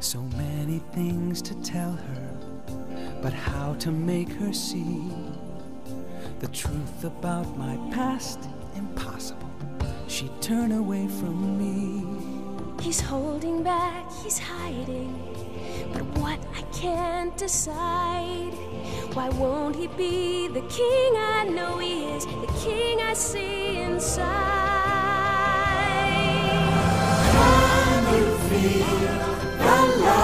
So many things to tell her, but how to make her see the truth about my past? Impossible. She'd turn away from me. He's holding back, he's hiding, but what I can't decide. Why won't he be the king I know he is, the king I see inside? la la.